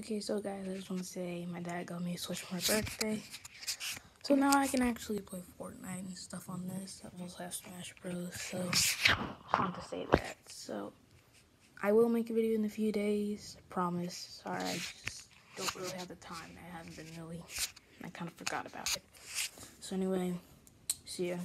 Okay, so guys, I just want to say my dad got me a Switch for my birthday. So now I can actually play Fortnite and stuff on this. I also have Smash Bros. So just want to say that. So I will make a video in a few days. I promise. Sorry, I just don't really have the time. I haven't been really. I kind of forgot about it. So anyway, see ya.